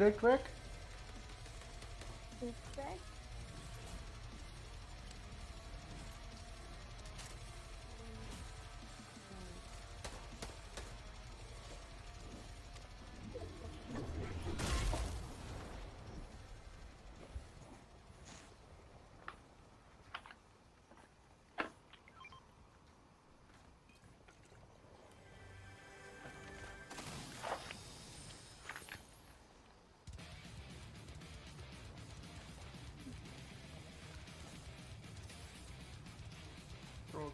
Jack weg? Ist weg.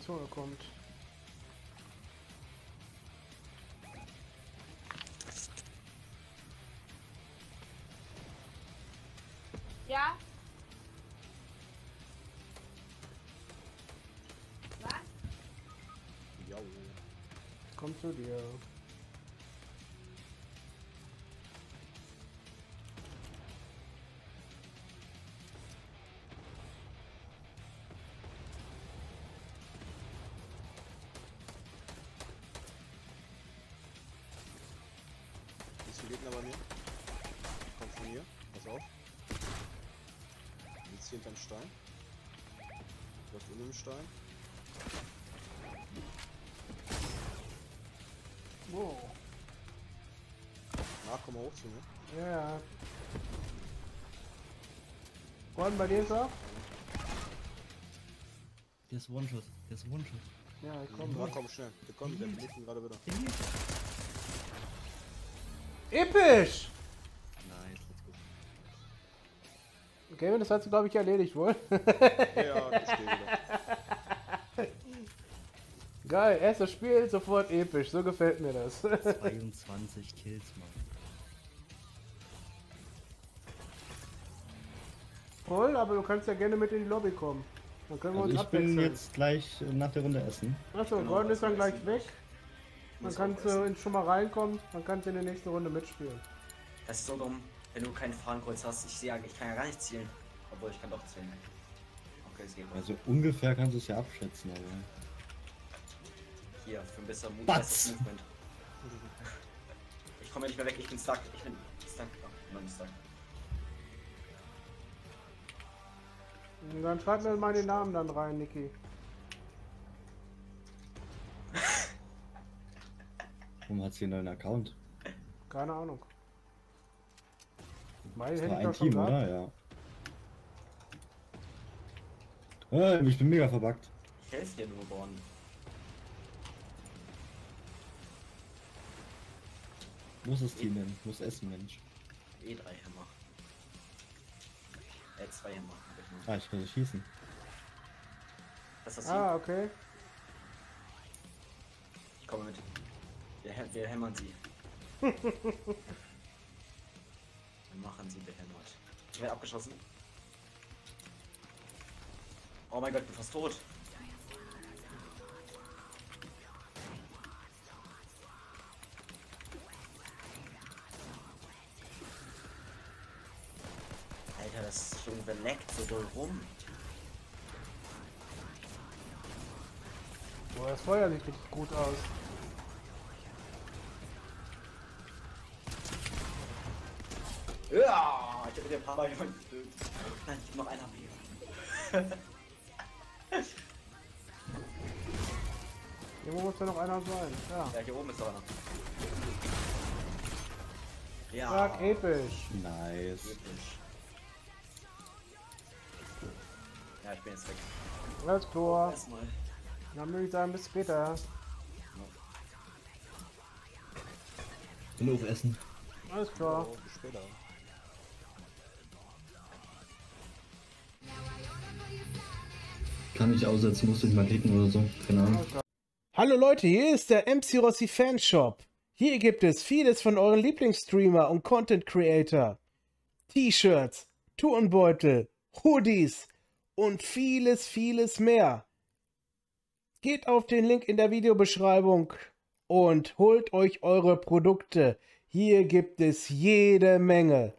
Zunge kommt. Ja? Was? Ja. Kommt zu dir. Ein Gegner bei mir? Kommt von hier. Pass auf. Sitzt hier hinterm Stein. Läuft unter dem Stein. Wow. Na, komm mal hoch zu mir. Ja, ja. Gordon, bei dir ist er? Der ist One-Shot. Der ist One-Shot. Ja, ich Komm, komm. na, komm schnell. Der kommt, der belebt ihn gerade wieder. Episch! Nice, let's go. Okay, das hat sie, glaube ich, erledigt wohl. Ja, ich stehe wieder. Geil, erstes Spiel, sofort episch. So gefällt mir das. 22 Kills, Mann. Voll, aber du kannst ja gerne mit in die Lobby kommen. Dann können wir Also uns ich bin abwechseln. jetzt gleich äh, nach der Runde essen. Achso, Genau, Gordon ist dann das gleich weg. Du in- schon mal reinkommen, dann kannst du in der nächsten Runde mitspielen. Das ist so dumm, wenn du kein Fahnenkreuz hast. Ich sehe ich kann ja gar nicht zielen. Obwohl ich kann doch zielen. Okay, es geht. Also ungefähr kannst du es ja abschätzen, aber. Hier, für ein besser Batz. besseres Movement. Ich komme ja nicht mehr weg, ich bin stuck. Ich bin stuck. Oh, Mann, stuck. Und dann schreib mir mal den Namen dann rein, Niki. Warum hat sie einen neuen Account? Keine Ahnung. Mein Das war ich ein Team, oder? Ja. Äh, ich bin mega verbuggt. Ich helfe dir nur, Born. Muss es Team nennen. Muss essen, Mensch. E3 Hämmer. Äh, zwei Hämmer. Ah, ich kann sie schießen. Das ist das Ah, okay. Ich komme mit. Wir, hä- wir hämmern sie. wir machen sie behämmert. Ich werde abgeschossen. Oh mein Gott, ich bin fast tot. Alter, das Junge leckt so doll rum. Boah, das Feuer sieht richtig gut aus. Ja, ich habe dir ein paar Mal jemanden getötet. Nein, ich hab noch einer mehr. Irgendwo muss ja noch einer sein. Ja. Ja, hier oben ist doch einer. Ja. Sag episch. Nice. Episch. Ja, ich bin jetzt weg. Alles klar. Erstmal. Dann würde ich sagen, bis später. Bin auf Essen. Alles klar. Bis später. Kann ich aussetzen, muss ich mal klicken oder so. Keine Ahnung. Hallo Leute, hier ist der MC Rossi Fanshop. Hier gibt es vieles von euren Lieblingsstreamer und Content Creator. T-Shirts, Turnbeutel, Hoodies und vieles, vieles mehr. Geht auf den Link in der Videobeschreibung und holt euch eure Produkte. Hier gibt es jede Menge.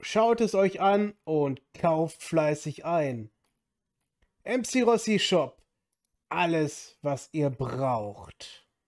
Schaut es euch an und kauft fleißig ein. MC Rossi Shop alles, was ihr braucht.